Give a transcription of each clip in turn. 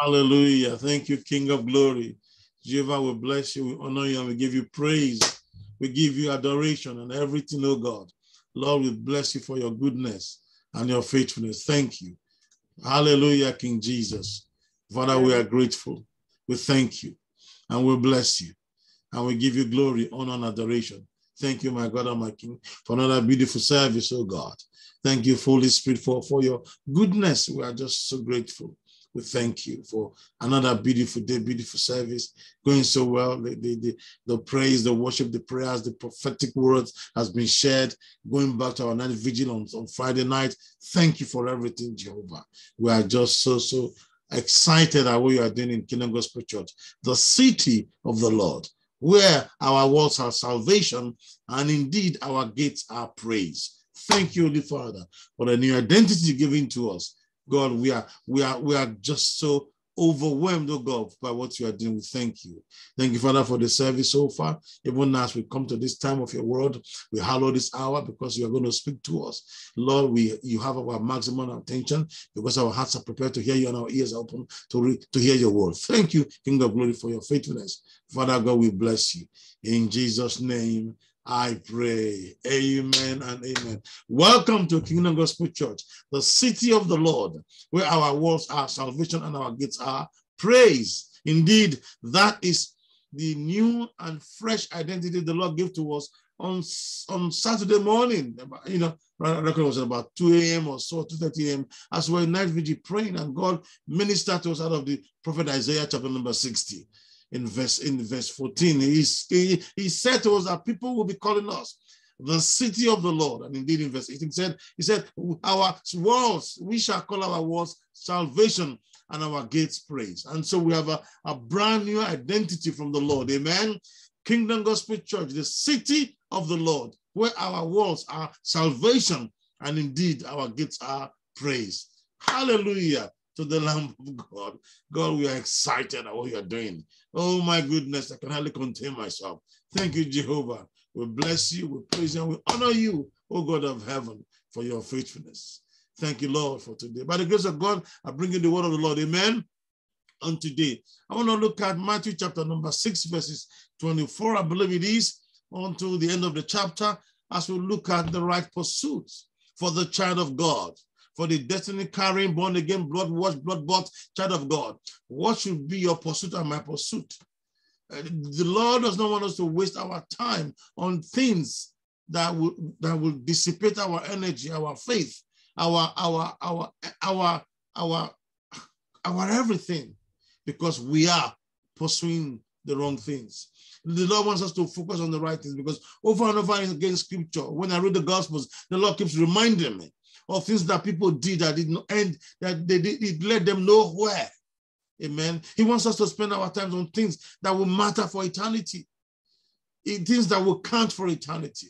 Hallelujah. Thank you, King of glory. Jehovah, we bless you, we honor you, and we give you praise. We give you adoration and everything, oh God. Lord, we bless you for your goodness and your faithfulness. Thank you. Hallelujah, King Jesus. Father, we are grateful. We thank you and we bless you and we give you glory, honor, and adoration. Thank you, my God and my King, for another beautiful service, oh God. Thank you, Holy Spirit, for, for your goodness. We are just so grateful. We thank you for another beautiful day, beautiful service, going so well. The, the, the, the praise, the worship, the prayers, the prophetic words has been shared. Going back to our night vigil on, on Friday night. Thank you for everything, Jehovah. We are just so, so excited at what you are doing in Kingdom Gospel Church, the city of the Lord, where our walls are salvation and indeed our gates are praise. Thank you, Holy Father, for the new identity given to us God, we are we are we are just so overwhelmed, oh God, by what you are doing. We thank you. Thank you, Father, for the service so far. Even as we come to this time of your word, we hallow this hour because you are going to speak to us. Lord, we you have our maximum attention because our hearts are prepared to hear you and our ears are open to, re, to hear your word. Thank you, King of Glory, for your faithfulness. Father God, we bless you. In Jesus' name, I pray. Amen and amen. Welcome to Kingdom Gospel Church, the city of the Lord, where our walls are salvation and our gates are praise. Indeed, that is the new and fresh identity the Lord gave to us on, on Saturday morning. You know, I reckon it was about 2 a.m. or so, 2.30 a.m. as we're night vigil praying, and God ministered to us out of the prophet Isaiah chapter number 60 in verse in verse 14. He, he, he said to us that people will be calling us the city of the Lord. And indeed, in verse 18, he said, He said, Our walls, we shall call our walls salvation and our gates praise. And so we have a, a brand new identity from the Lord. Amen. Kingdom Gospel Church, the city of the Lord, where our walls are salvation and indeed our gates are praise. Hallelujah to the Lamb of God. God, we are excited at what you are doing. Oh my goodness, I can hardly contain myself. Thank you, Jehovah. We bless you, we praise you, and we honor you, oh God of heaven, for your faithfulness. Thank you, Lord, for today. By the grace of God, I bring you the word of the Lord. Amen. On today, I want to look at Matthew chapter number six, verses 24, I believe it is, until the end of the chapter, as we look at the right pursuits for the child of God for the destiny carrying, born again, blood washed, blood bought child of God. What should be your pursuit and my pursuit? Uh, the Lord does not want us to waste our time on things that will that will dissipate our energy, our faith, our our our our our our everything, because we are pursuing the wrong things. The Lord wants us to focus on the right things because over and over again, scripture, when I read the Gospels, the Lord keeps reminding me of things that people did that did not end, that they did, it led them nowhere. Amen. He wants us to spend our time on things that will matter for eternity, eh, things that will count for eternity.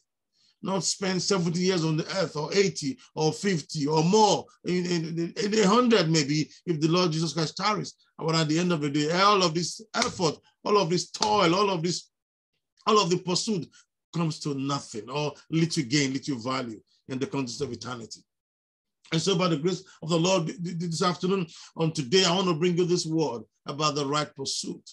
Not spend 70 years on the earth or 80 or 50 or more, in, in, in 100 maybe, if the Lord Jesus Christ tarries. But at the end of the day, all of this effort, all of this toil, all of this, all of the pursuit comes to nothing or little gain, little value in the context of eternity. And so, by the grace of the Lord, this afternoon, on today, I want to bring you this word about the right pursuit.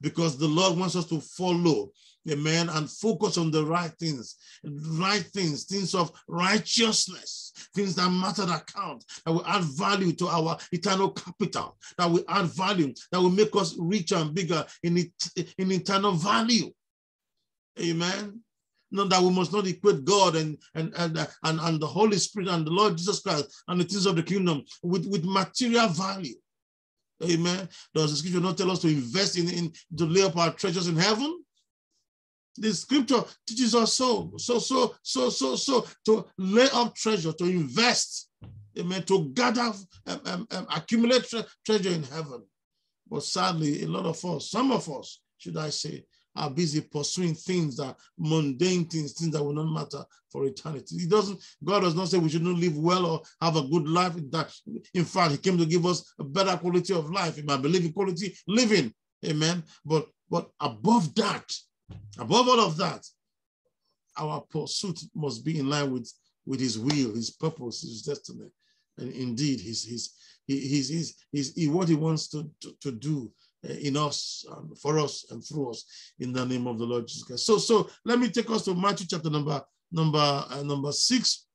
Because the Lord wants us to follow, amen, and focus on the right things, right things, things of righteousness, things that matter that count, that will add value to our eternal capital, that will add value, that will make us richer and bigger in, it, in eternal value. Amen. That we must not equate God and, and, and, and, and the Holy Spirit and the Lord Jesus Christ and the things of the kingdom with, with material value. Amen. Does the scripture not tell us to invest in, in to lay up our treasures in heaven? The scripture teaches us so, so, so, so, so, so to lay up treasure, to invest, amen, to gather, um, um, um, accumulate tre treasure in heaven. But sadly, a lot of us, some of us, should I say, are busy pursuing things that mundane things, things that will not matter for eternity. He doesn't, God does not say we should not live well or have a good life. In fact, He came to give us a better quality of life. In my belief quality living. Amen. But but above that, above all of that, our pursuit must be in line with, with his will, his purpose, his destiny, and indeed his his his his, he's, he's, he, what he wants to, to, to do in us, um, for us, and through us, in the name of the Lord Jesus Christ. So, so let me take us to Matthew chapter number number uh, number six,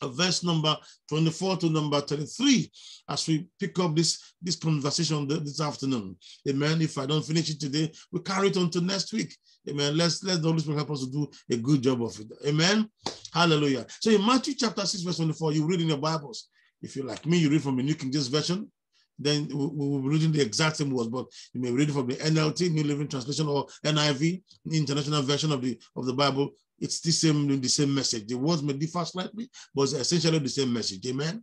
uh, verse number 24 to number 33 as we pick up this this conversation this afternoon. Amen. If i don't finish it today we carry it on to next week. Amen. Let's let the holy spirit help us to do a good job of it. Amen. Hallelujah. So in matthew chapter 6 verse 24 you read in your bibles. If you're like me you read from the new king james version then we will be reading the exact same words, but you may read it from the NLT, New Living Translation, or NIV, International Version of the of the Bible. It's the same, the same message. The words may differ slightly, but it's essentially the same message. Amen.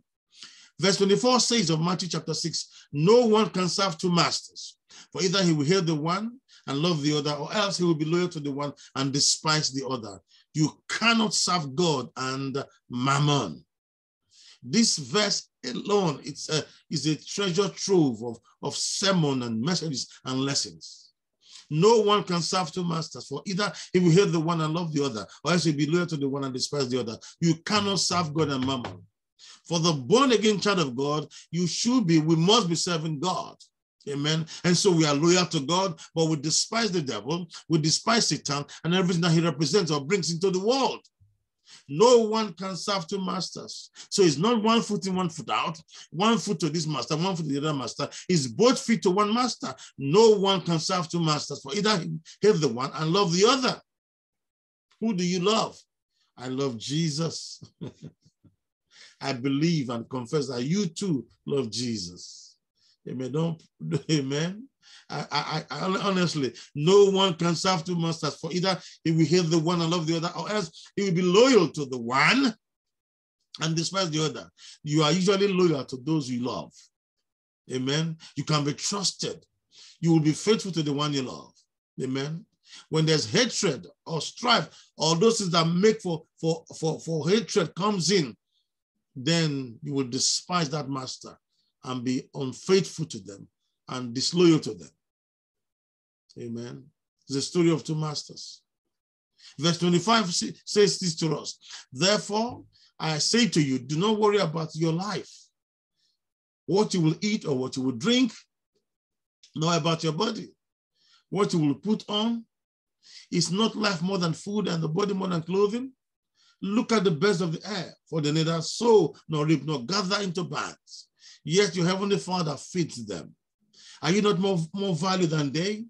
Verse 24 says of Matthew chapter 6, no one can serve two masters, for either he will hate the one and love the other, or else he will be loyal to the one and despise the other. You cannot serve God and mammon. This verse alone it's a, is a treasure trove of, of sermon and messages and lessons. No one can serve two masters, for either he will hate the one and love the other, or else he'll be loyal to the one and despise the other. You cannot serve God and mammon. For the born again child of God, you should be, we must be serving God. Amen. And so we are loyal to God, but we despise the devil, we despise Satan and everything that he represents or brings into the world. No one can serve two masters. So it's not one foot in, one foot out, one foot to this master, one foot to the other master. It's both feet to one master. No one can serve two masters, for either hate the one and love the other. Who do you love? I love Jesus. I believe and confess that you too love Jesus. Amen. Don't, amen. I, I, I, honestly, no one can serve two masters, for either he will hate the one and love the other, or else he will be loyal to the one and despise the other. You are usually loyal to those you love. Amen. You can be trusted. You will be faithful to the one you love. Amen. When there's hatred or strife, or those things that make for, for, for, for hatred comes in, then you will despise that master and be unfaithful to them and disloyal to them. Amen. It's the story of two masters. Verse 25 says this to us. Therefore, I say to you, do not worry about your life, what you will eat or what you will drink, nor about your body, what you will put on. Is not life more than food and the body more than clothing? Look at the birds of the air, for they neither sow nor reap nor gather into bags, yet your heavenly Father feeds them. Are you not more, more valuable than they?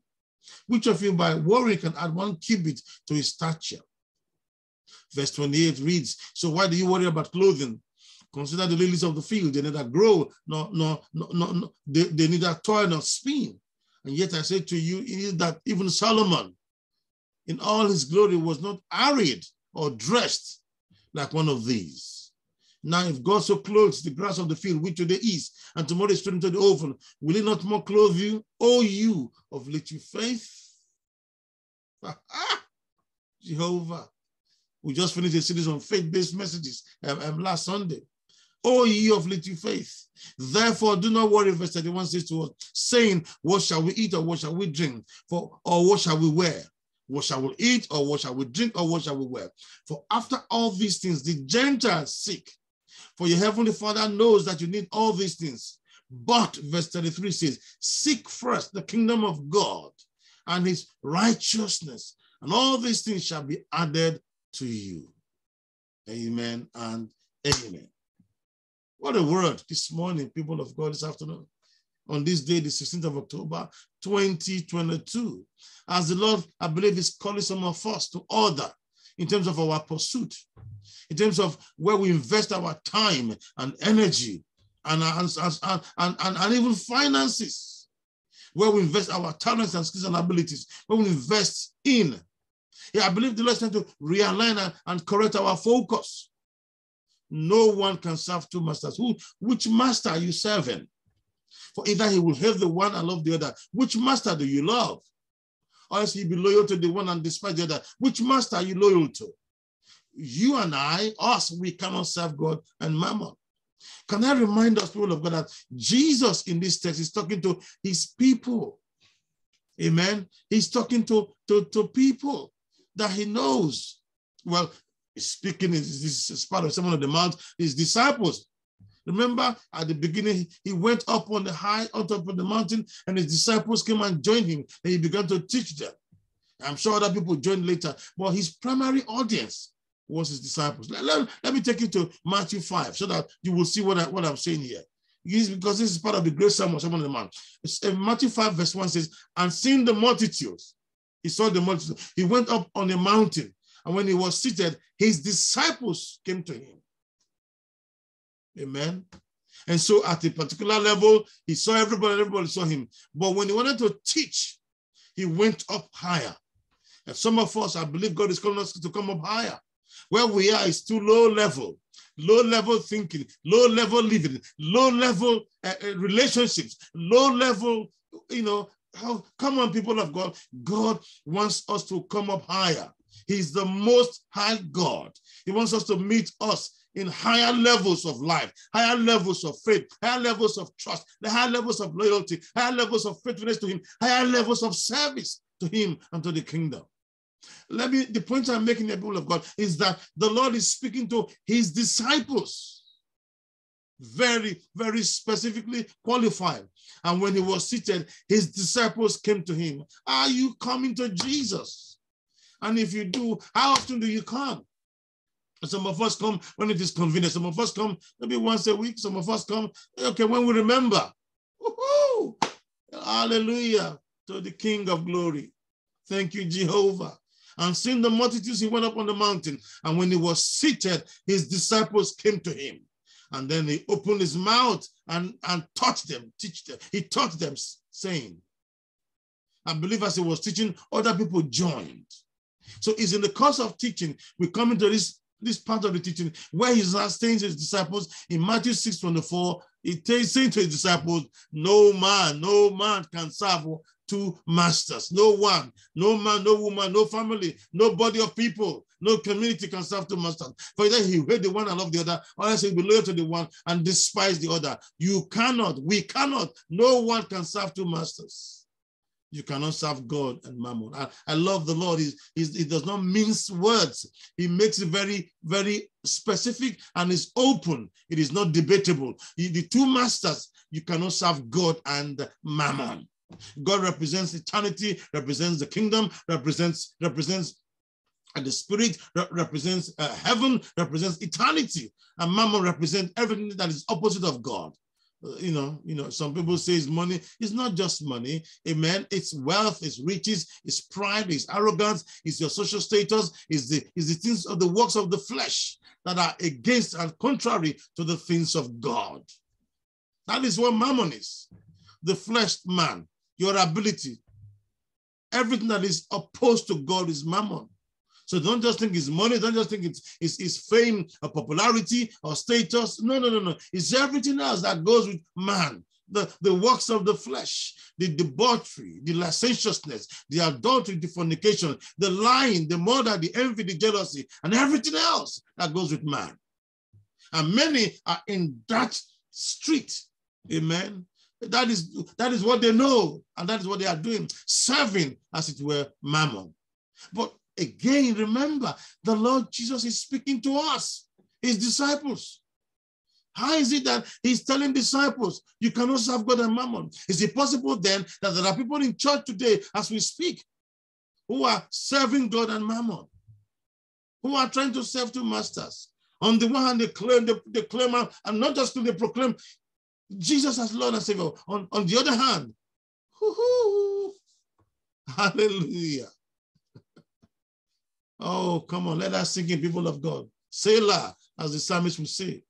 Which of you by worrying can add one cubit to his stature? Verse 28 reads, So why do you worry about clothing? Consider the lilies of the field, they neither grow nor, nor, nor, nor they, they neither toil nor spin. And yet I say to you that even Solomon, in all his glory, was not arid or dressed like one of these. Now, if God so clothes the grass of the field, which today is, and tomorrow is thrown into the oven, will he not more clothe you, O you of little faith? Jehovah. We just finished a series on faith-based messages um, um, last Sunday. O ye of little faith. Therefore, do not worry, verse 31 says to us, saying, What shall we eat or what shall we drink? For or what shall we wear? What shall we eat or what shall we drink or what shall we wear? For after all these things, the Gentiles seek. For your heavenly Father knows that you need all these things. But verse 33 says, Seek first the kingdom of God and his righteousness, and all these things shall be added to you. Amen and amen. What a word this morning, people of God, this afternoon. On this day, the 16th of October, 2022. As the Lord, I believe, is calling some of us to order in terms of our pursuit in terms of where we invest our time and energy and, and, and, and, and even finances, where we invest our talents and skills and abilities, where we invest in. Yeah, I believe the Lord trying to realign and, and correct our focus. No one can serve two masters. Who, which master are you serving? For either he will hate the one and love the other. Which master do you love? Or else he be loyal to the one and despise the other. Which master are you loyal to? you and I, us, we cannot serve God and mammon. Can I remind us, people of God, that Jesus in this text is talking to his people. Amen. He's talking to, to, to people that he knows. Well, speaking is, is part of Sermon of the Mount, his disciples. Remember at the beginning, he went up on the high, on top of the mountain, and his disciples came and joined him, and he began to teach them. I'm sure other people joined later, but his primary audience was his disciples. Let, let, let me take you to Matthew 5 so that you will see what, I, what I'm saying here. Because this is part of the great sermon, Sermon of the Mount. Uh, Matthew 5, verse 1 says, And seeing the multitudes, he saw the multitude. He went up on a mountain, and when he was seated, his disciples came to him. Amen. And so at a particular level, he saw everybody, everybody saw him. But when he wanted to teach, he went up higher. And some of us, I believe God is calling us to come up higher. Where we are is too low level, low level thinking, low level living, low level uh, relationships, low level, you know, how, come on, people of God. God wants us to come up higher. He's the most high God. He wants us to meet us in higher levels of life, higher levels of faith, higher levels of trust, the higher levels of loyalty, higher levels of faithfulness to Him, higher levels of service to Him and to the kingdom. Let me, the point I'm making, the people of God, is that the Lord is speaking to His disciples, very, very specifically qualified. And when He was seated, His disciples came to Him. Are you coming to Jesus? And if you do, how often do you come? Some of us come when it is convenient. Some of us come maybe once a week. Some of us come, okay, when we remember. Hallelujah to the King of glory. Thank you, Jehovah. And seeing the multitudes, he went up on the mountain. And when he was seated, his disciples came to him. And then he opened his mouth and, and taught them, teach them. He taught them, saying, I believe as he was teaching, other people joined. So it's in the course of teaching, we come into this this part of the teaching where he's saying to his disciples in Matthew 6 24, he's saying to his disciples, No man, no man can serve two masters. No one, no man, no woman, no family, no body of people, no community can serve two masters. For either he hate the one and love the other, or else he'll be loyal to the one and despise the other. You cannot, we cannot, no one can serve two masters. You cannot serve God and mammon. I, I love the Lord. He's, he's, he does not mince words. He makes it very, very specific and is open. It is not debatable. The two masters, you cannot serve God and mammon. God represents eternity, represents the kingdom, represents, represents and the spirit represents uh, heaven, represents eternity, and mammon represents everything that is opposite of God Uh, you know, you know, some people say it's money. It's not just money. Amen. It's wealth, it's riches, it's pride, it's arrogance, it's your social status, it's the, it's the things of the works of the flesh that are against and contrary to the things of God. That is what mammon is. The flesh man, your ability. Everything that is opposed to God is mammon. So don't just think it's money. Don't just think it's, it's, it's fame or popularity or status. No, no, no, no. It's everything else that goes with man. The, the works of the flesh, the debauchery, the licentiousness, the adultery, the fornication, the lying, the murder, the envy, the jealousy, and everything else that goes with man. And many are in that street. Amen. That is, that is what they know, and that is what they are doing, serving, as it were, mammon. But Again, remember, the Lord Jesus is speaking to us, his disciples. How is it that he's telling disciples, you cannot serve God and mammon? Is it possible then that there are people in church today, as we speak, who are serving God and mammon, who are trying to serve two masters? On the one hand, they claim, they, they claim, and not just to they proclaim Jesus as Lord and Savior. On, on the other hand, hallelujah. Oh, come on, let us sing in people of God. Selah, as the psalmist would say.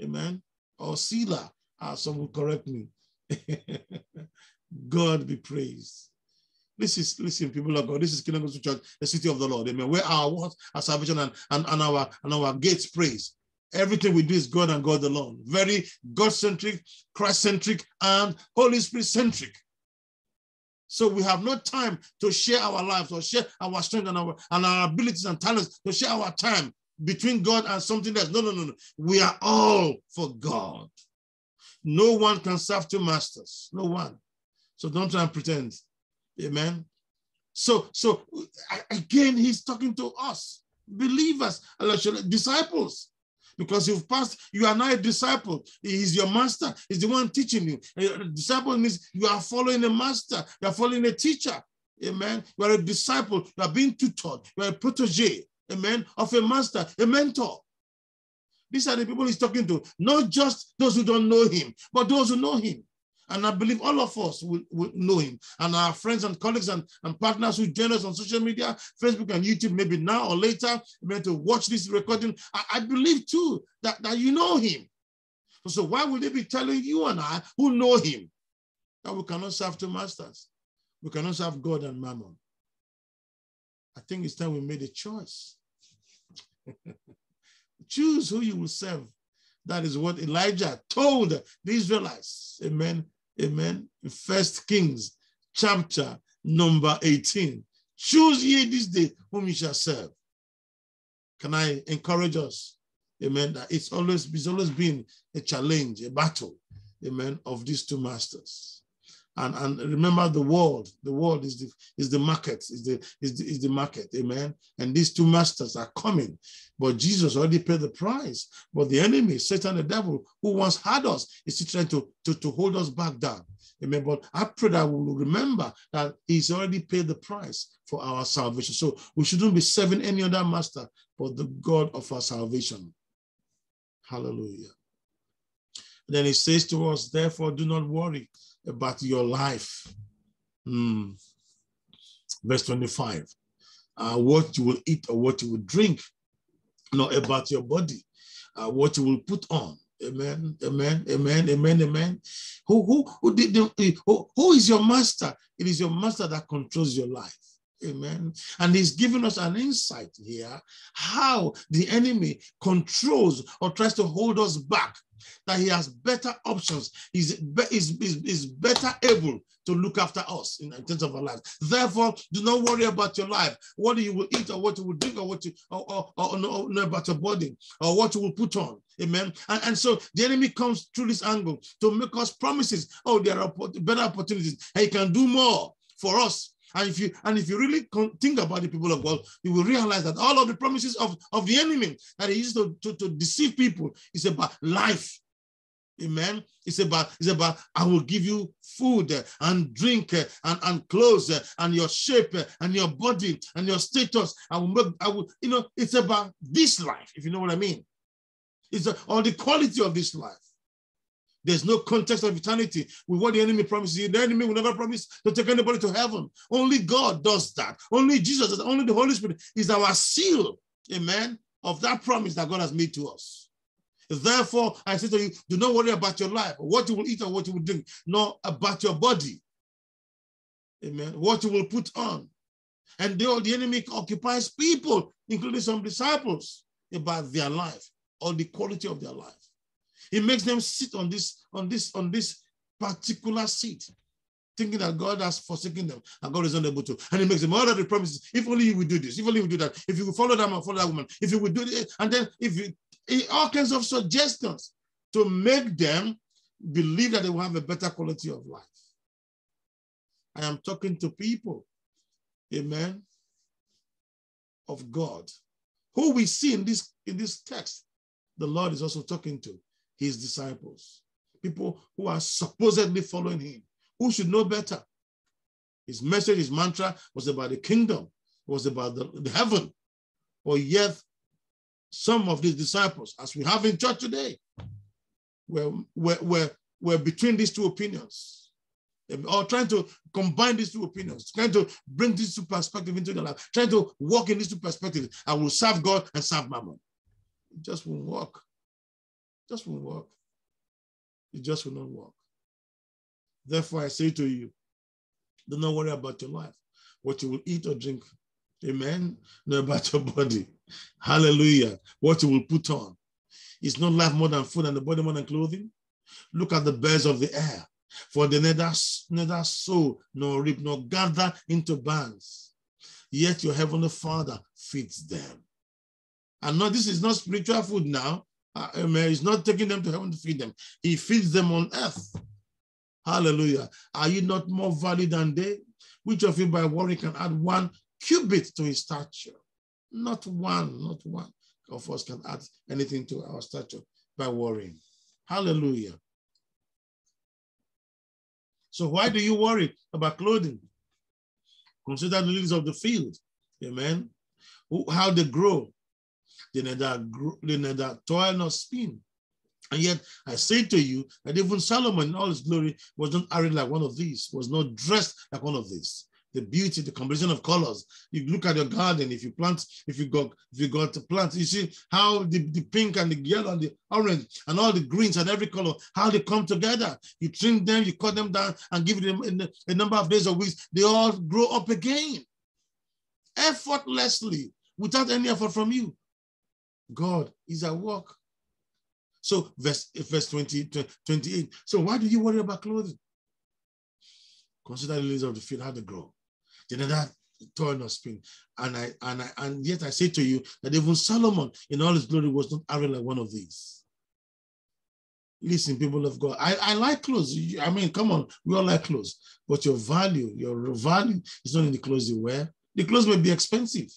Amen. Or Selah, as some will correct me. God be praised. This is, listen, people of God, this is Kingdom Church, the city of the Lord. Amen. Where our what? Our salvation and, and, and, our, and our gates praise. Everything we do is God and God alone. Very God-centric, Christ-centric, and Holy Spirit-centric. So we have no time to share our lives or share our strength and our, and our abilities and talents to share our time between God and something else. No, no, no, no. We are all for God. No one can serve two masters. No one. So don't try and pretend. Amen. So, so again, he's talking to us, believers, disciples, because you've passed, you are now a disciple. He's your master, he's the one teaching you. Disciple means you are following a master, you are following a teacher. Amen. You are a disciple, you are being tutored, you are a protege, amen, of a master, a mentor. These are the people he's talking to, not just those who don't know him, but those who know him. And I believe all of us will, will know him. And our friends and colleagues and, and partners who join us on social media, Facebook and YouTube, maybe now or later, maybe to watch this recording, I, I believe too that, that you know him. So why would they be telling you and I who know him that we cannot serve two masters? We cannot serve God and Mammon. I think it's time we made a choice. Choose who you will serve. That is what Elijah told the Israelites. Amen. Amen. First Kings chapter number 18. Choose ye this day whom you shall serve. Can I encourage us? Amen. That it's always it's always been a challenge, a battle, amen, of these two masters. And, and remember the world, the world is the is the market, is the, is the is the market, amen. And these two masters are coming. But Jesus already paid the price. But the enemy, Satan, the devil, who once had us, is still trying to, to, to hold us back down. Amen. But I pray that we will remember that He's already paid the price for our salvation. So we shouldn't be serving any other master but the God of our salvation. Hallelujah. Then he says to us, therefore, do not worry about your life. Mm. Verse 25. Uh, what you will eat or what you will drink, not about your body, uh, what you will put on. Amen, amen, amen, amen, amen. Who, who, who, did, who, who is your master? It is your master that controls your life. Amen. And he's giving us an insight here how the enemy controls or tries to hold us back that he has better options. He's, is is is better able to look after us in, terms of our lives. Therefore, do not worry about your life, what you will eat or what you will drink or what you or, or, or, or know about your body or what you will put on. Amen. And, and so the enemy comes through this angle to make us promises. Oh, there are better opportunities. He can do more for us and if you and if you really think about the people of God, you will realize that all of the promises of, of the enemy that he uses to, to, to deceive people is about life. Amen. It's about it's about I will give you food and drink and, and clothes and your shape and your body and your status. I will make I will, you know, it's about this life, if you know what I mean. It's on the quality of this life. There's no context of eternity with what the enemy promises. The enemy will never promise to take anybody to heaven. Only God does that. Only Jesus does Only the Holy Spirit is our seal, amen, of that promise that God has made to us. Therefore, I say to you, do not worry about your life, what you will eat or what you will drink, nor about your body. Amen. What you will put on. And the, the enemy occupies people, including some disciples, about their life or the quality of their life. He makes them sit on this, on this, on this particular seat, thinking that God has forsaken them and God is unable to. And he makes them all of the promises. If only you would do this, if only you would do that, if you would follow them and follow that woman, if you would do this, and then if you all kinds of suggestions to make them believe that they will have a better quality of life. I am talking to people, amen, of God, who we see in this in this text. The Lord is also talking to his disciples, people who are supposedly following him, who should know better. His message, his mantra was about the kingdom, was about the, the heaven. Or yet, some of these disciples, as we have in church today, were, were, were, were between these two opinions. Or trying to combine these two opinions, trying to bring these two perspectives into their life, trying to walk in these two perspectives. I will serve God and serve Mammon. It just won't work just won't work. It just will not work. Therefore, I say to you, do not worry about your life, what you will eat or drink. Amen. Not about your body. Hallelujah. What you will put on. Is not life more than food and the body more than clothing? Look at the birds of the air, for they neither, neither sow nor reap nor gather into barns. Yet your heavenly Father feeds them. And now this is not spiritual food now. Uh, he's not taking them to heaven to feed them. He feeds them on earth. Hallelujah. Are you not more valued than they? Which of you by worry can add one cubit to his stature? Not one, not one. of us can add anything to our stature by worrying. Hallelujah. So why do you worry about clothing? Consider the lilies of the field. Amen. How they grow. They neither, grow, they neither toil nor spin. And yet I say to you that even Solomon in all his glory was not arrayed like one of these, was not dressed like one of these the beauty, the combination of colors. You look at your garden, if you plant, if you got, if you got to plant, you see how the, the pink and the yellow and the orange and all the greens and every color, how they come together. You trim them, you cut them down and give them a, a number of days or weeks, they all grow up again. Effortlessly, without any effort from you. God is at work. So verse, verse 20, 28. So why do you worry about clothing? Consider the lilies of the field, how they grow. They neither toil nor spin. And I and I and yet I say to you that even Solomon in all his glory was not arrayed like one of these. Listen, people of God, I, I like clothes. I mean, come on, we all like clothes, but your value, your value is not in the clothes you wear. The clothes may be expensive.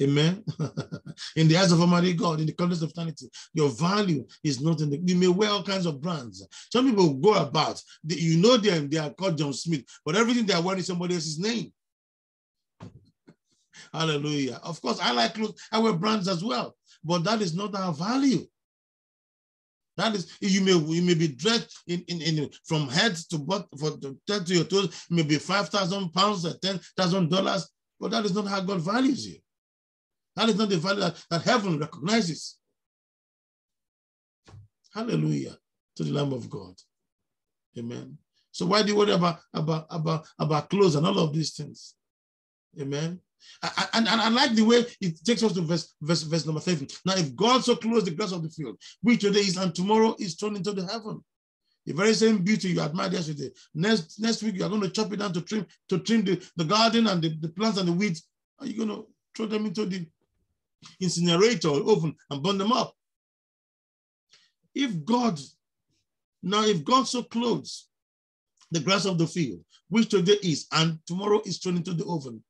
Amen. in the eyes of Almighty God, in the context of eternity, your value is not in the. You may wear all kinds of brands. Some people go about, you know them, they are called John Smith, but everything they are wearing is somebody else's name. Hallelujah. Of course, I like clothes. I wear brands as well, but that is not our value. That is, you may you may be dressed in, in, in from head to butt for to, to your toes, maybe five thousand pounds or ten thousand dollars, but that is not how God values you. That is not the value that, that heaven recognizes. Hallelujah to the Lamb of God. Amen. So why do you worry about about about about clothes and all of these things? Amen. And, and, I like the way it takes us to verse, verse, verse number 13. Now, if God so clothes the grass of the field, which today is and tomorrow is turned into the heaven. The very same beauty you admired yesterday. Next, next week, you are going to chop it down to trim to trim the, the garden and the, the plants and the weeds. Are you going to throw them into the incinerator or oven and burn them up? If God, now if God so clothes the grass of the field, which today is and tomorrow is turned into the oven,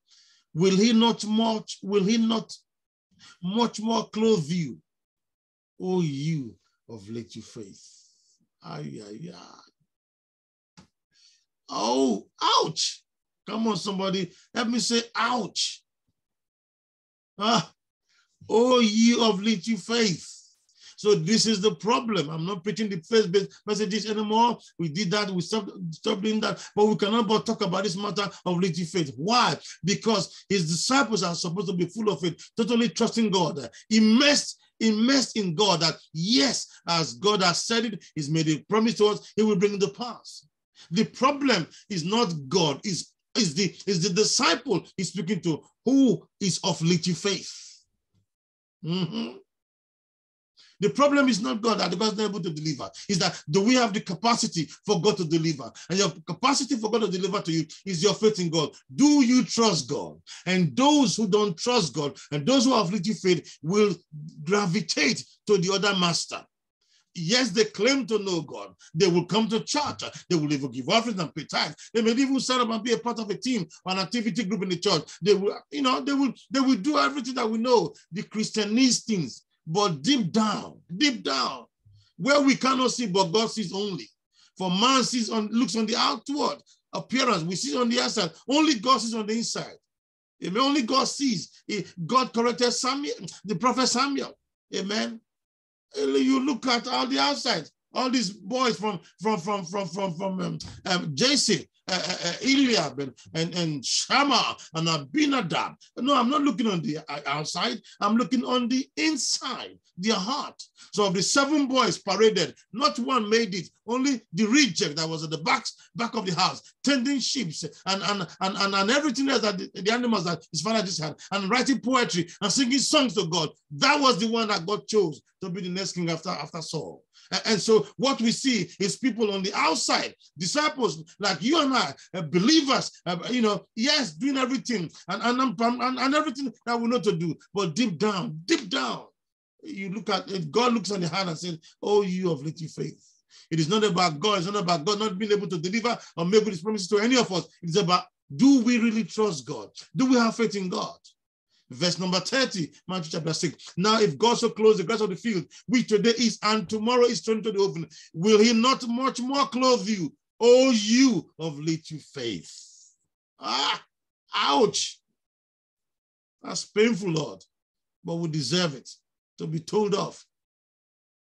will he not much, will he not much more clothe you, O you of little faith? Ay, ay, ay. Oh, ouch. Come on, somebody. Help me say, ouch. Ah, oh, ye of little faith. So this is the problem. I'm not preaching the faith-based messages anymore. We did that. We stopped, stopped doing that. But we cannot but talk about this matter of little faith. Why? Because his disciples are supposed to be full of faith, totally trusting God, immersed immersed in God that yes, as God has said it, He's made a promise to us, He will bring the to pass. The problem is not God, is is the is the disciple he's speaking to who is of little faith. Mm-hmm. The problem is not God that God is not able to deliver. Is that do we have the capacity for God to deliver? And your capacity for God to deliver to you is your faith in God. Do you trust God? And those who don't trust God and those who have little faith will gravitate to the other master. Yes, they claim to know God. They will come to church. They will even give offerings and pay tithes. They may even set up and be a part of a team or an activity group in the church. They will, you know, they will, they will do everything that we know, the Christianese things. But deep down, deep down, where we cannot see, but God sees only. For man sees on looks on the outward appearance, we see on the outside. Only God sees on the inside. Amen. Only God sees. God corrected Samuel, the prophet Samuel. Amen. You look at all the outside, all these boys from from from from from from um, um, uh, Eh, eh, eh, Eliab and, and, and Shammah and Abinadab. No, I'm not looking on the uh, outside. I'm looking on the inside, their heart. So of the seven boys paraded, not one made it. Only the reject that was at the back, back of the house, tending sheep and, and, and, and, and everything else that the, the animals that his father just had, and writing poetry and singing songs to God. That was the one that God chose to be the next king after, after Saul. And so what we see is people on the outside, disciples like you and I, uh, believers, uh, you know, yes, doing everything and, and, and, and everything that we know to do. But deep down, deep down, you look at it, God looks on the hand and says, Oh, you of little faith. It is not about God, it's not about God not being able to deliver or make these promises to any of us. It's about do we really trust God? Do we have faith in God? Verse number 30, Matthew chapter 6. Now, if God so clothes the grass of the field, which today is and tomorrow is thrown into the oven, will he not much more clothe you, O you of little faith? Ah, ouch. That's painful, Lord, but we deserve it to be told off.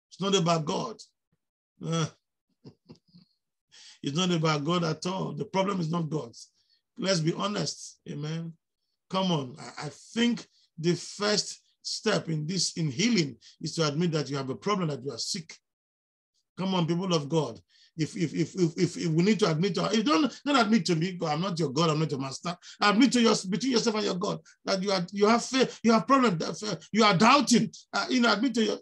It's not about God. Uh, it's not about God at all. The problem is not God's. Let's be honest. Amen. Come on. I, I think the first step in this in healing is to admit that you have a problem, that you are sick. Come on, people of God if if if if, if, if we need to admit to if don't don't admit to me, God, I'm not your God, I'm not your master. Admit to your between yourself and your God that you are you have fear, you have problem, you are doubting. Uh, you know, admit to your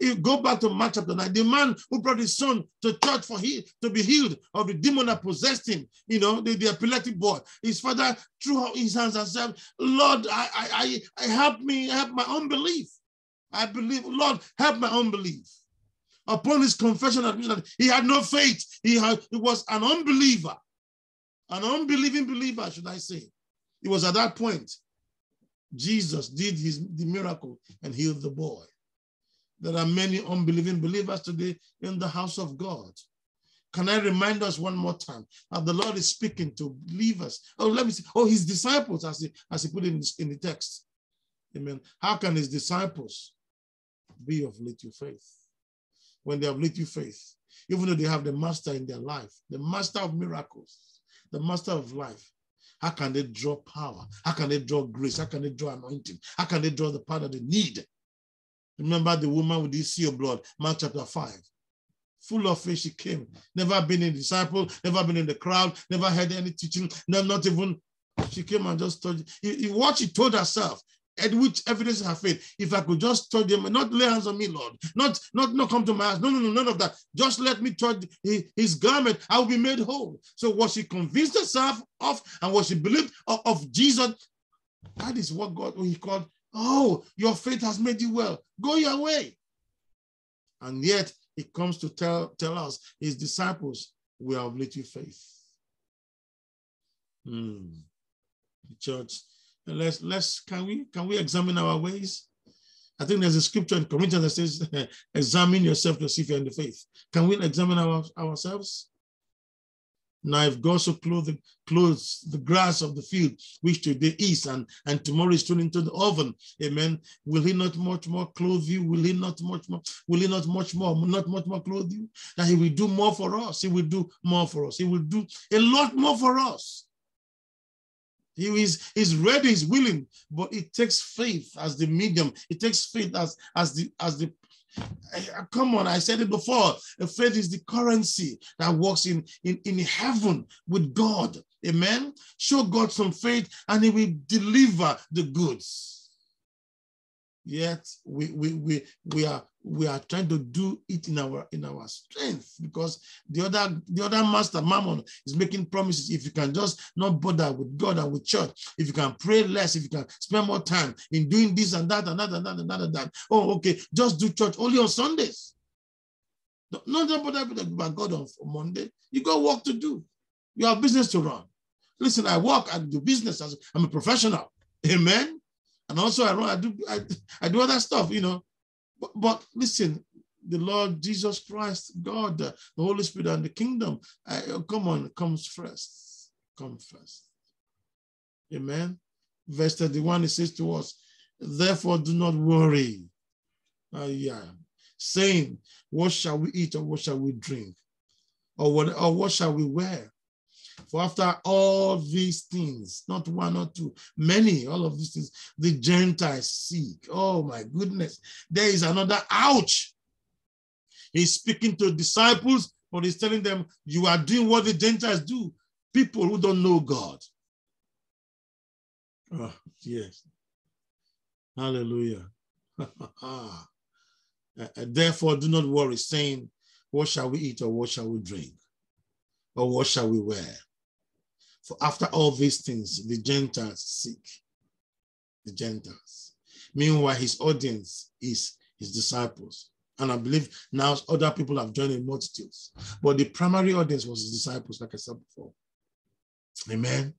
you go back to Mark chapter 9. The man who brought his son to church for he to be healed of the demon that possessed him, you know, the, the epileptic boy. His father threw his hands and said, Lord, I I I help me, help my unbelief. I believe, Lord, help my unbelief upon his confession that he had no faith. He, had, he was an unbeliever, an unbelieving believer, should I say. It was at that point Jesus did his the miracle and healed the boy. There are many unbelieving believers today in the house of God. Can I remind us one more time that the Lord is speaking to believers? Oh, let me see. Oh, his disciples, as he, as he put in, in the text. Amen. How can his disciples be of little faith? When they have little faith, even though they have the master in their life, the master of miracles, the master of life. How can they draw power? How can they draw grace? How can they draw anointing? How can they draw the power that they need? Remember the woman with the issue of blood, Mark chapter 5. Full of faith, she came. Never been a disciple, never been in the crowd, never had any teaching, not even. She came and just told you. What she told herself, at which evidence have faith. If I could just touch them, not lay hands on me, Lord, not not not come to my house. No, no, no, none of that. Just let me touch his, garment. I will be made whole. So what she convinced herself of, and what she believed of, of Jesus, that is what God he called. Oh, your faith has made you well. Go your way. And yet he comes to tell tell us his disciples we have little faith. Hmm. The Church, let's let's can we can we examine our ways? I think there's a scripture in Corinthians that says, examine yourself to see if you're in the faith. Can we examine our, ourselves? Now, if God so clothes the, clothes the grass of the field, which today is and, and tomorrow is thrown into the oven, amen, will he not much more clothe you? Will he not much more, will he not much more, not much more clothe you? That he will do more for us. He will do more for us. He will do a lot more for us. He is he's ready, he's willing, but it takes faith as the medium. It takes faith as as the as the come on, I said it before. Faith is the currency that works in, in, in heaven with God. Amen. Show God some faith and he will deliver the goods yet we, we, we, we, are, we are trying to do it in our, in our strength because the other, the other master, Mammon, is making promises. If you can just not bother with God and with church, if you can pray less, if you can spend more time in doing this and that and that and that and that and that. Oh, okay, just do church only on Sundays. Not just bother about God on Monday. You got work to do. You have business to run. Listen, I work, I do business. I'm a professional. Amen. And also I run, I do I, I do other stuff, you know. But, but listen, the Lord Jesus Christ, God, the Holy Spirit, and the kingdom, I, come on, comes first. Come first. Amen. Verse 31, it says to us, therefore do not worry. Uh, yeah. Saying, what shall we eat or what shall we drink? Or what, or what shall we wear? For after all these things, not one or two, many, all of these things, the Gentiles seek. Oh my goodness. There is another ouch. He's speaking to disciples, but he's telling them, You are doing what the Gentiles do. People who don't know God. Oh, yes. Hallelujah. Therefore, do not worry, saying, What shall we eat or what shall we drink? Or what shall we wear? For after all these things, the Gentiles seek. The Gentiles. Meanwhile, his audience is his disciples. And I believe now other people have joined in multitudes. But the primary audience was his disciples, like I said before. Amen.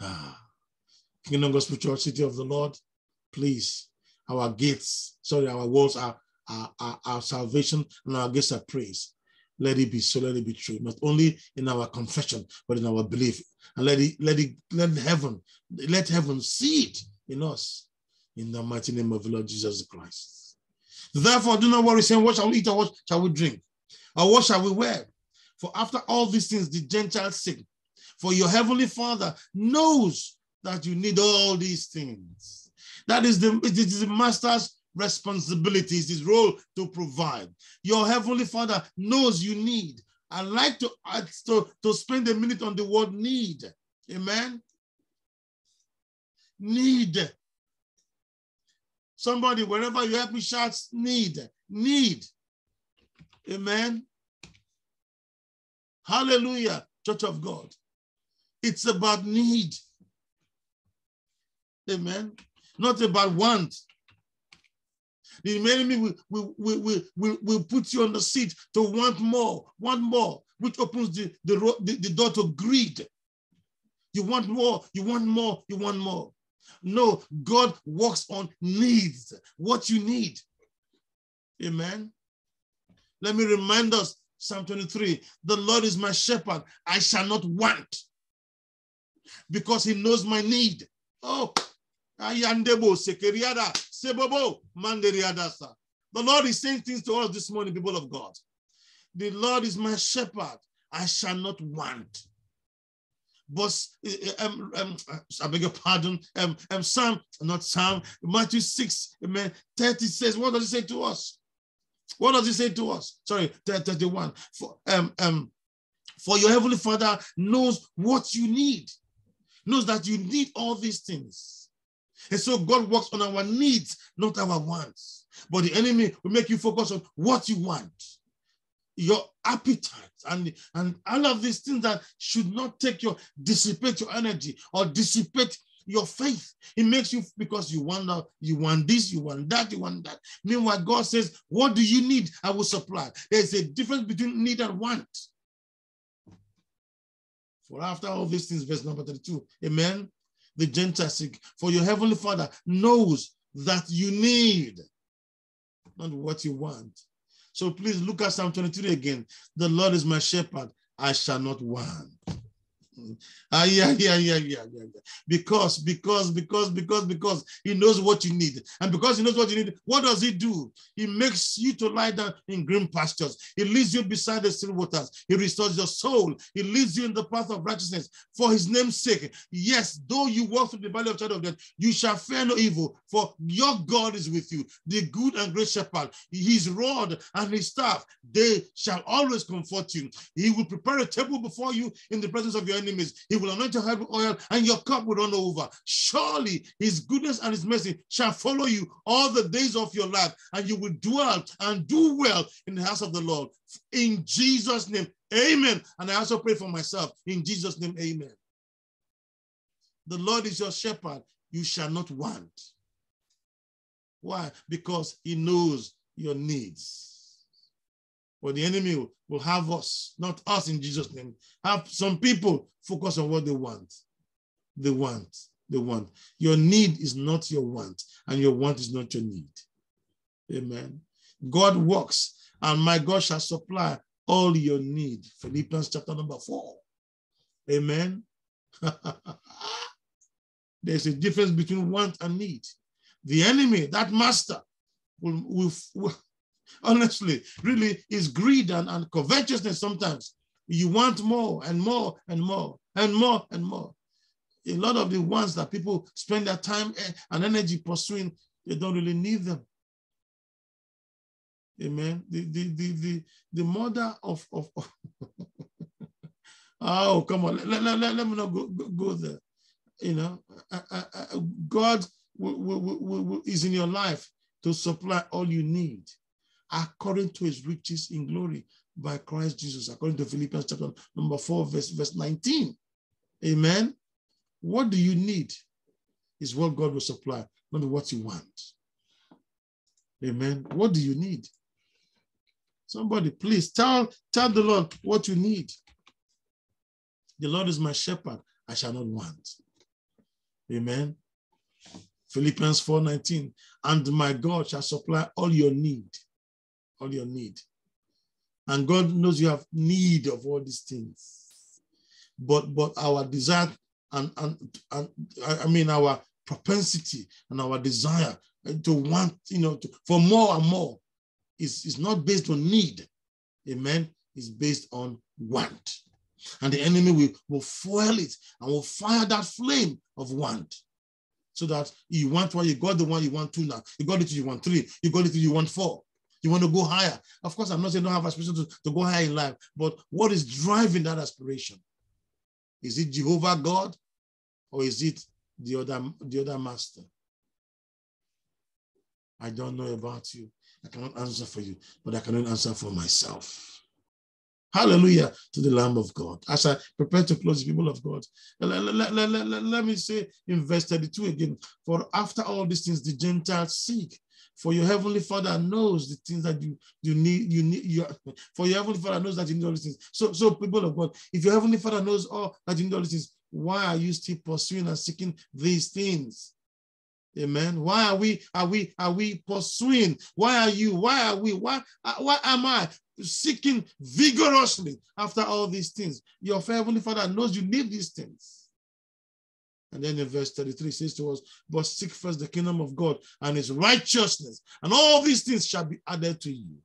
Ah. Kingdom Gospel Church, City of the Lord, please, our gates, sorry, our walls are our, our, our salvation and our gates are praise. Let it be so, let it be true, not only in our confession, but in our belief. And let it, let it, let heaven, let heaven see it in us in the mighty name of the Lord Jesus Christ. Therefore, do not worry, saying, What shall we eat or what shall we drink? Or what shall we wear? For after all these things, the Gentiles seek. For your heavenly Father knows that you need all these things. That is the, it is the master's responsibility, it's his role to provide. Your heavenly Father knows you need. I'd like to, to, to spend a minute on the word need. Amen. Need. Somebody, wherever you help me shout, need, need. Amen. Hallelujah, Church of God. It's about need. Amen. Not about want. The enemy will, will, will, will, will put you on the seat to want more, want more, which opens the, the, the, the door to greed. You want more, you want more, you want more. No, God works on needs, what you need. Amen. Let me remind us Psalm 23 The Lord is my shepherd, I shall not want because he knows my need. Oh, Ayandebo Sekeriada Sebobo Manderiadasa. The Lord is saying things to us this morning, people of God. The Lord is my shepherd, I shall not want. But um, um, I beg your pardon, um, um, Psalm, not Psalm, Matthew 6, amen, 30 says, what does it say to us? What does it say to us? Sorry, 31. For, um, um, for your heavenly Father knows what you need, knows that you need all these things. And so God works on our needs, not our wants. But the enemy will make you focus on what you want, your appetite, and, and all of these things that should not take your dissipate your energy or dissipate your faith. It makes you because you want you want this, you want that, you want that. Meanwhile, God says, What do you need? I will supply. There's a difference between need and want. For after all these things, verse number 32, amen. The Gentiles for your heavenly Father knows that you need, not what you want. So please look at Psalm 23 again. The Lord is my shepherd, I shall not want. Ah, yeah, yeah, yeah, yeah, yeah, yeah. Because, because, because, because, because he knows what you need. And because he knows what you need, what does he do? He makes you to lie down in green pastures. He leads you beside the still waters. He restores your soul. He leads you in the path of righteousness for his name's sake. Yes, though you walk through the valley of shadow of death, you shall fear no evil, for your God is with you, the good and great shepherd. His rod and his staff, they shall always comfort you. He will prepare a table before you in the presence of your enemies. He will anoint your head with oil, and your cup will run over. Surely his goodness and his mercy shall follow you all the days of your life, and you will dwell and do well in the house of the Lord. In Jesus' name, amen. And I also pray for myself. In Jesus' name, amen. The Lord is your shepherd, you shall not want. Why? Because he knows your needs. But the enemy will have us, not us in Jesus' name, have some people focus on what they want. They want, they want. Your need is not your want, and your want is not your need. Amen. God works, and my God shall supply all your need. Philippians chapter number four. Amen. There's a difference between want and need. The enemy, that master, will, will, will honestly, really is greed and, and covetousness sometimes. You want more and more and more and more and more. A lot of the ones that people spend their time and energy pursuing, they don't really need them. Amen. The the the the, the mother of of, oh come on let, let, let, let me not go, go, go there. You know, uh, uh, uh, God is in your life to supply all you need according to his riches in glory by Christ Jesus, according to Philippians chapter number 4, verse, verse 19. Amen. What do you need is what God will supply, not what you want. Amen. What do you need? Somebody, please tell, tell the Lord what you need. The Lord is my shepherd, I shall not want. Amen. Philippians 4:19. And my God shall supply all your need. All your need. And God knows you have need of all these things. But but our desire and, and, and I mean our propensity and our desire to want, you know, to, for more and more is, is not based on need. Amen. It's based on want. And the enemy will, will foil it and will fire that flame of want. So that you want one, you got the one you want two now. You got it, you want three. You got it, you want four. You want to go higher. Of course, I'm not saying don't have aspiration to, to go higher in life, but what is driving that aspiration? Is it Jehovah God or is it the other, the other master? I don't know about you. I cannot answer for you, but I cannot answer for myself. Hallelujah to the Lamb of God. As I prepare to close, the people of God, let, let, let, let, me say in verse 32 again, for after all these things, the Gentiles seek. For your heavenly Father knows the things that you you need. You need. You for your heavenly Father knows that you need all these things. So, so people of God, if your heavenly Father knows all that you need all these things, why are you still pursuing and seeking these things? Amen. Why are we are we are we pursuing? Why are you? Why are we? Why uh, why am I seeking vigorously after all these things? Your heavenly Father knows you need these things. And then in verse 33 says to us, But seek first the kingdom of God and his righteousness, and all these things shall be added to you.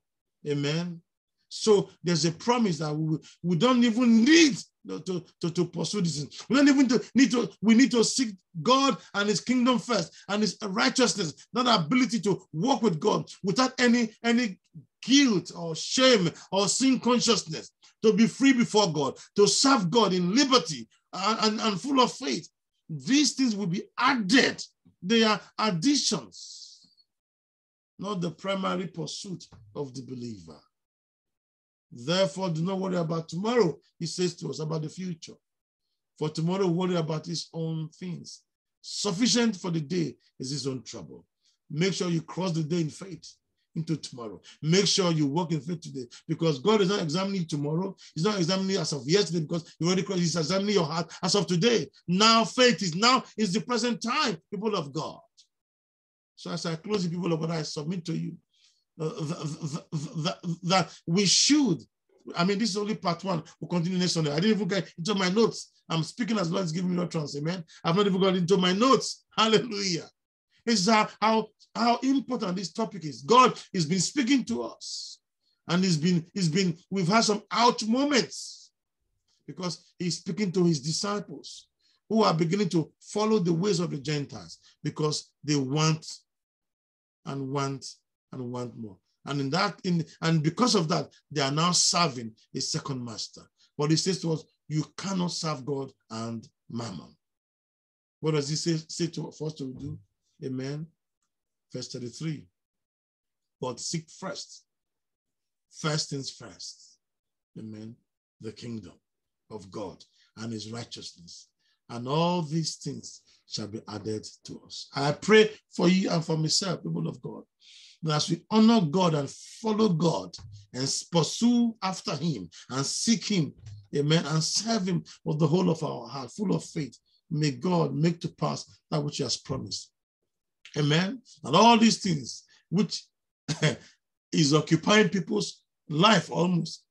Amen. So there's a promise that we, we don't even need to, to, to pursue this. We don't even to, need to, we need to seek God and his kingdom first and his righteousness, not ability to walk with God without any, any guilt or shame or sin consciousness, to be free before God, to serve God in liberty and, and, and full of faith. These things will be added. They are additions, not the primary pursuit of the believer. Therefore, do not worry about tomorrow, he says to us about the future. For tomorrow, worry about his own things. Sufficient for the day is his own trouble. Make sure you cross the day in faith into tomorrow. Make sure you walk in faith today because God is not examining tomorrow. He's not examining as of yesterday because you already crossed. He's examining your heart as of today. Now faith is now is the present time, people of God. So as I close the people of God, I submit to you uh, that, that we should. I mean, this is only part one. We'll continue next Sunday. I didn't even get into my notes. I'm speaking as Lord is giving me utterance. Amen. I've not even got into my notes. Hallelujah. It's how, how, how important this topic is. God has been speaking to us. And he's been, he's been, we've had some out moments because he's speaking to his disciples who are beginning to follow the ways of the Gentiles because they want and want and want more. And in that, in and because of that, they are now serving a second master. But he says to us, you cannot serve God and mammon. What does he say, say to us to do? Amen. Verse 33. But seek first. First things first. Amen. The kingdom of God and his righteousness. And all these things shall be added to us. I pray for you and for myself, people of God, that as we honor God and follow God and pursue after Him and seek Him, amen, and serve Him with the whole of our heart, full of faith, may God make to pass that which He has promised. Amen. And all these things which is occupying people's life almost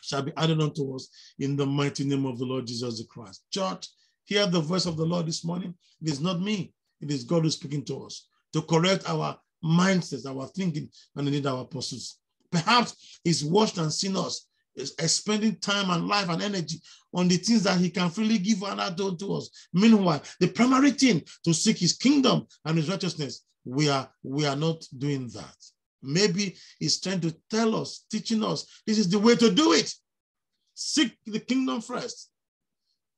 shall be added unto us in the mighty name of the Lord Jesus Christ. Church, hear the voice of the Lord this morning. It is not me, it is God who's speaking to us to correct our mindsets, our thinking, and indeed our pursuits. Perhaps he's watched and seen us spending time and life and energy on the things that he can freely give and add to us. Meanwhile, the primary thing to seek his kingdom and his righteousness, we are we are not doing that. Maybe he's trying to tell us, teaching us, this is the way to do it. Seek the kingdom first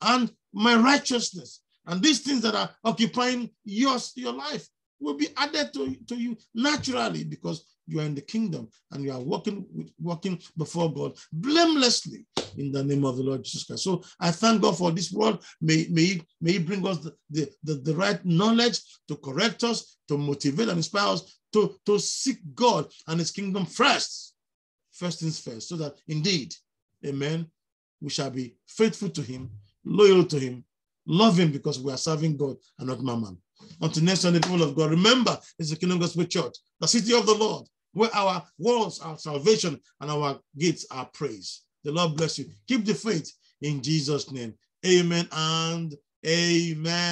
and my righteousness and these things that are occupying yours, your life will be added to, to you naturally because you are in the kingdom and you are walking walking before God blamelessly in the name of the Lord Jesus Christ. So I thank God for this word. May, may, may he bring us the, the, the, the right knowledge to correct us, to motivate and inspire us to, to seek God and his kingdom first. First things first, so that indeed, amen, we shall be faithful to him, loyal to him, Love him because we are serving God and not mammon. Until next Sunday, people of God, remember it's the Kingdom Gospel Church, the city of the Lord, where our walls are salvation and our gates are praise. The Lord bless you. Keep the faith in Jesus' name. Amen and amen.